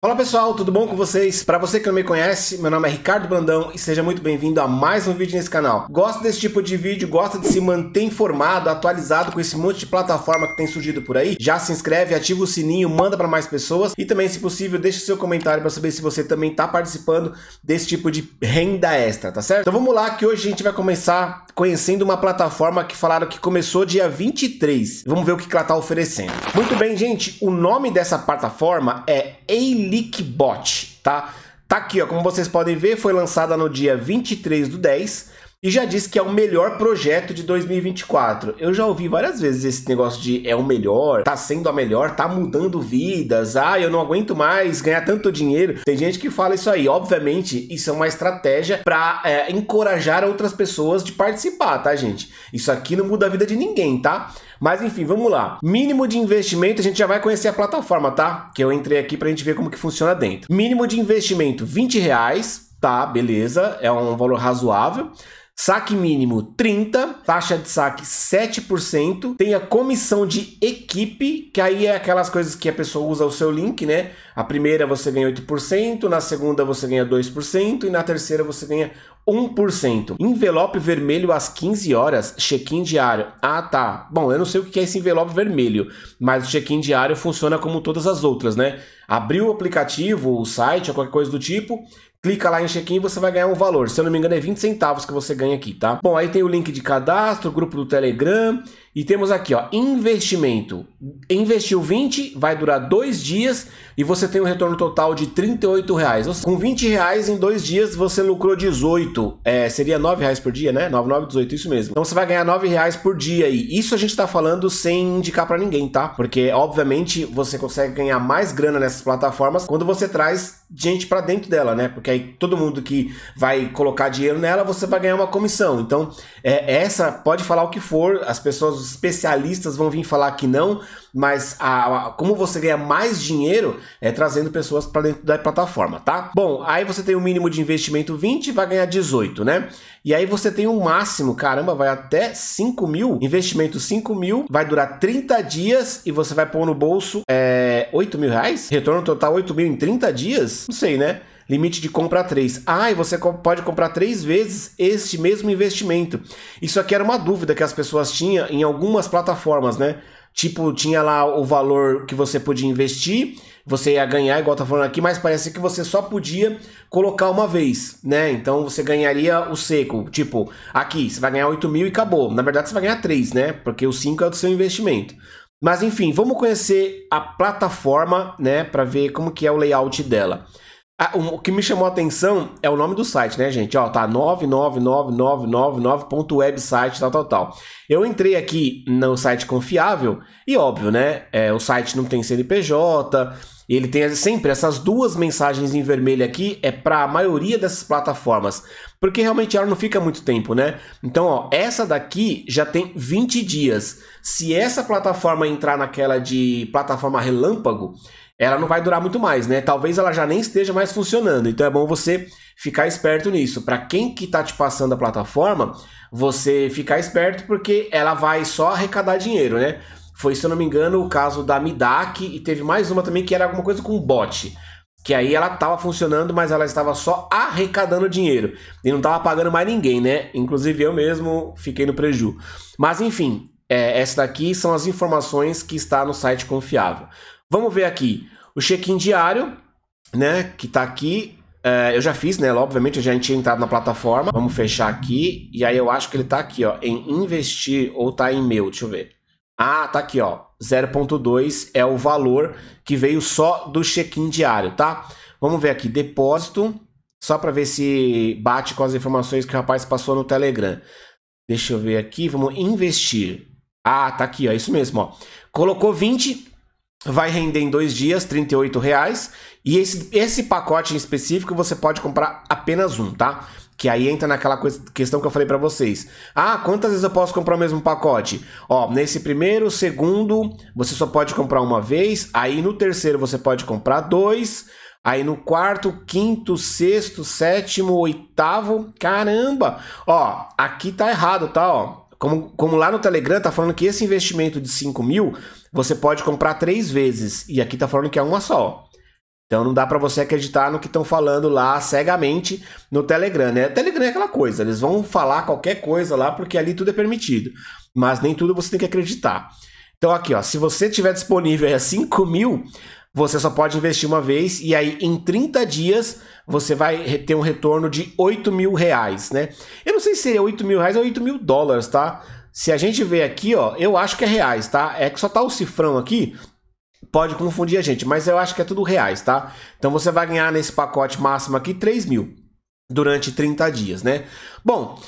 Fala pessoal, tudo bom com vocês? Para você que não me conhece, meu nome é Ricardo Brandão e seja muito bem-vindo a mais um vídeo nesse canal. Gosta desse tipo de vídeo, gosta de se manter informado, atualizado com esse monte de plataforma que tem surgido por aí? Já se inscreve, ativa o sininho, manda para mais pessoas e também, se possível, deixe seu comentário para saber se você também está participando desse tipo de renda extra, tá certo? Então vamos lá que hoje a gente vai começar conhecendo uma plataforma que falaram que começou dia 23. Vamos ver o que ela está oferecendo. Muito bem, gente, o nome dessa plataforma é Elickbot, tá? Tá aqui, ó, como vocês podem ver, foi lançada no dia 23 do 10 e já disse que é o melhor projeto de 2024. Eu já ouvi várias vezes esse negócio de é o melhor, tá sendo a melhor, tá mudando vidas, ah, eu não aguento mais ganhar tanto dinheiro. Tem gente que fala isso aí. Obviamente, isso é uma estratégia para é, encorajar outras pessoas de participar, tá, gente? Isso aqui não muda a vida de ninguém, tá? Mas enfim, vamos lá. Mínimo de investimento, a gente já vai conhecer a plataforma, tá? Que eu entrei aqui pra gente ver como que funciona dentro. Mínimo de investimento, 20 reais, tá? Beleza, é um valor razoável. Saque mínimo 30, taxa de saque 7%, tem a comissão de equipe, que aí é aquelas coisas que a pessoa usa o seu link, né? A primeira você ganha 8%, na segunda você ganha 2% e na terceira você ganha 1%. Envelope vermelho às 15 horas, check-in diário. Ah, tá. Bom, eu não sei o que é esse envelope vermelho, mas o check-in diário funciona como todas as outras, né? Abriu o aplicativo, o site, ou qualquer coisa do tipo, clica lá em check-in e você vai ganhar um valor. Se eu não me engano, é 20 centavos que você ganha aqui, tá? Bom, aí tem o link de cadastro, grupo do Telegram e temos aqui, ó, investimento. Investiu 20, vai durar dois dias e você tem um retorno total de 38 reais. Com 20 reais em dois dias você lucrou 18. É, seria 9 reais por dia, né? 9, 9, 18, isso mesmo. Então você vai ganhar 9 reais por dia aí. Isso a gente tá falando sem indicar para ninguém, tá? Porque, obviamente, você consegue ganhar mais grana nessas plataformas quando você traz gente para dentro dela, né? Porque aí todo mundo que vai colocar dinheiro nela, você vai ganhar uma comissão. Então, é, essa pode falar o que for, as pessoas especialistas vão vir falar que não, mas a, a, como você ganha mais dinheiro é trazendo pessoas para dentro da plataforma, tá? Bom, aí você tem o um mínimo de investimento 20 vai ganhar 18, né? E aí você tem um máximo, caramba, vai até 5 mil, investimento 5 mil, vai durar 30 dias e você vai pôr no bolso é, 8 mil reais? Retorno total 8 mil em 30 dias? Não sei, né? limite de compra 3. Ah, e você pode comprar três vezes este mesmo investimento. Isso aqui era uma dúvida que as pessoas tinham em algumas plataformas, né? Tipo, tinha lá o valor que você podia investir, você ia ganhar, igual tá falando aqui, mas parece que você só podia colocar uma vez, né? Então você ganharia o seco. Tipo, aqui, você vai ganhar 8 mil e acabou. Na verdade, você vai ganhar 3, né? Porque o 5 é do seu investimento. Mas enfim, vamos conhecer a plataforma, né? Para ver como que é o layout dela. Ah, o que me chamou a atenção é o nome do site, né, gente? Ó, tá 999999.website, tal, tal, tal. Eu entrei aqui no site confiável e, óbvio, né? É, o site não tem CNPJ, ele tem sempre essas duas mensagens em vermelho aqui, é para a maioria dessas plataformas, porque realmente ela não fica muito tempo, né? Então, ó, essa daqui já tem 20 dias. Se essa plataforma entrar naquela de plataforma relâmpago, ela não vai durar muito mais, né? Talvez ela já nem esteja mais funcionando. Então é bom você ficar esperto nisso. Para quem que tá te passando a plataforma, você ficar esperto porque ela vai só arrecadar dinheiro, né? Foi, se eu não me engano, o caso da Midak e teve mais uma também que era alguma coisa com bot. Que aí ela estava funcionando, mas ela estava só arrecadando dinheiro. E não estava pagando mais ninguém, né? Inclusive eu mesmo fiquei no preju. Mas enfim, é, essa daqui são as informações que está no site confiável. Vamos ver aqui o check-in diário, né? Que tá aqui. É, eu já fiz, né? Obviamente eu já tinha entrado na plataforma. Vamos fechar aqui. E aí eu acho que ele tá aqui, ó. Em investir ou tá em meu. Deixa eu ver. Ah, tá aqui, ó. 0.2 é o valor que veio só do check-in diário, tá? Vamos ver aqui. Depósito. Só para ver se bate com as informações que o rapaz passou no Telegram. Deixa eu ver aqui. Vamos investir. Ah, tá aqui, ó. Isso mesmo, ó. Colocou 20, vai render em dois dias 38 reais e esse, esse pacote em específico você pode comprar apenas um, tá? Que aí entra naquela questão que eu falei para vocês. Ah, quantas vezes eu posso comprar o mesmo pacote? Ó, nesse primeiro, segundo, você só pode comprar uma vez. Aí no terceiro você pode comprar dois. Aí no quarto, quinto, sexto, sétimo, oitavo. Caramba! Ó, aqui tá errado, tá? Ó, como, como lá no Telegram tá falando que esse investimento de 5 mil você pode comprar três vezes. E aqui tá falando que é uma só. Então não dá para você acreditar no que estão falando lá cegamente no Telegram, né? Telegram é aquela coisa, eles vão falar qualquer coisa lá porque ali tudo é permitido, mas nem tudo você tem que acreditar. Então aqui, ó, se você tiver disponível a 5 mil, você só pode investir uma vez e aí em 30 dias você vai ter um retorno de 8 mil reais, né? Eu não sei se é 8 mil reais ou 8 mil dólares, tá? Se a gente ver aqui, ó, eu acho que é reais, tá? É que só tá o cifrão aqui, pode confundir a gente, mas eu acho que é tudo reais, tá? Então você vai ganhar nesse pacote máximo aqui 3 mil durante 30 dias, né? Bom,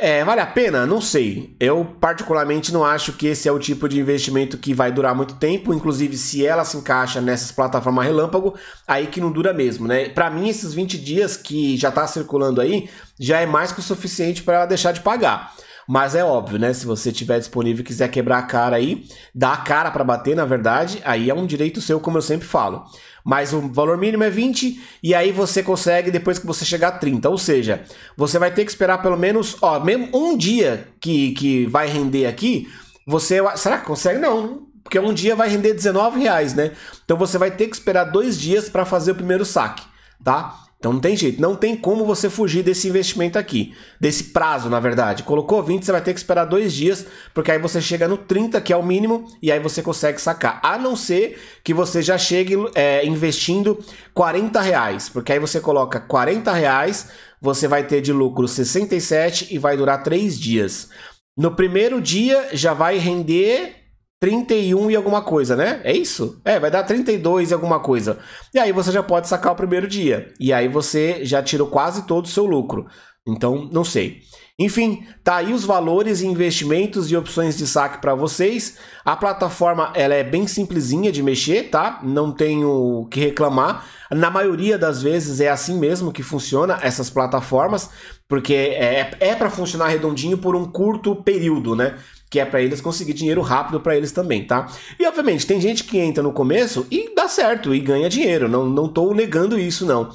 é, vale a pena? Não sei. Eu, particularmente, não acho que esse é o tipo de investimento que vai durar muito tempo. Inclusive, se ela se encaixa nessas plataformas relâmpago, aí que não dura mesmo, né? Para mim, esses 20 dias que já tá circulando aí, já é mais que o suficiente para ela deixar de pagar. Mas é óbvio, né? Se você tiver disponível e quiser quebrar a cara aí, dar a cara para bater, na verdade, aí é um direito seu, como eu sempre falo. Mas o valor mínimo é 20 e aí você consegue depois que você chegar a 30. Ou seja, você vai ter que esperar pelo menos, ó, mesmo um dia que, que vai render aqui, você. Será que consegue? Não. Porque um dia vai render 19 reais, né? Então você vai ter que esperar dois dias para fazer o primeiro saque, tá? Então não tem jeito, não tem como você fugir desse investimento aqui, desse prazo, na verdade. Colocou 20, você vai ter que esperar dois dias, porque aí você chega no 30, que é o mínimo, e aí você consegue sacar. A não ser que você já chegue é, investindo 40 reais, porque aí você coloca 40 reais, você vai ter de lucro 67 e vai durar 3 dias. No primeiro dia já vai render 31 e alguma coisa, né? É isso? É, vai dar 32 e alguma coisa. E aí você já pode sacar o primeiro dia. E aí você já tirou quase todo o seu lucro. Então, não sei. Enfim, tá aí os valores, investimentos e opções de saque para vocês. A plataforma ela é bem simplesinha de mexer, tá? Não tenho que reclamar. Na maioria das vezes é assim mesmo que funciona essas plataformas, porque é, é para funcionar redondinho por um curto período, né? Que é para eles conseguir dinheiro rápido para eles também, tá? E obviamente tem gente que entra no começo e dá certo e ganha dinheiro, não não tô negando isso não.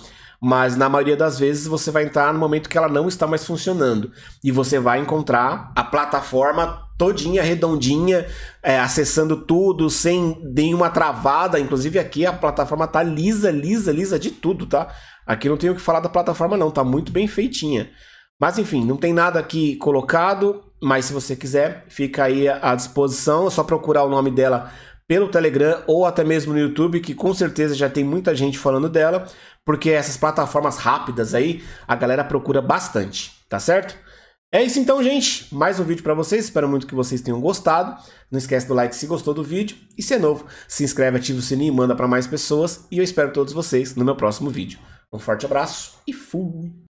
Mas na maioria das vezes você vai entrar no momento que ela não está mais funcionando e você vai encontrar a plataforma todinha redondinha, é, acessando tudo sem nenhuma travada. Inclusive aqui a plataforma tá lisa, lisa, lisa de tudo, tá? Aqui não tenho o que falar da plataforma não, tá muito bem feitinha. Mas enfim, não tem nada aqui colocado. Mas se você quiser, fica aí à disposição. É só procurar o nome dela pelo Telegram ou até mesmo no YouTube, que com certeza já tem muita gente falando dela, porque essas plataformas rápidas aí a galera procura bastante, tá certo? É isso então, gente. Mais um vídeo para vocês. Espero muito que vocês tenham gostado. Não esquece do like se gostou do vídeo. E se é novo, se inscreve, ativa o sininho e manda para mais pessoas. E eu espero todos vocês no meu próximo vídeo. Um forte abraço e fui!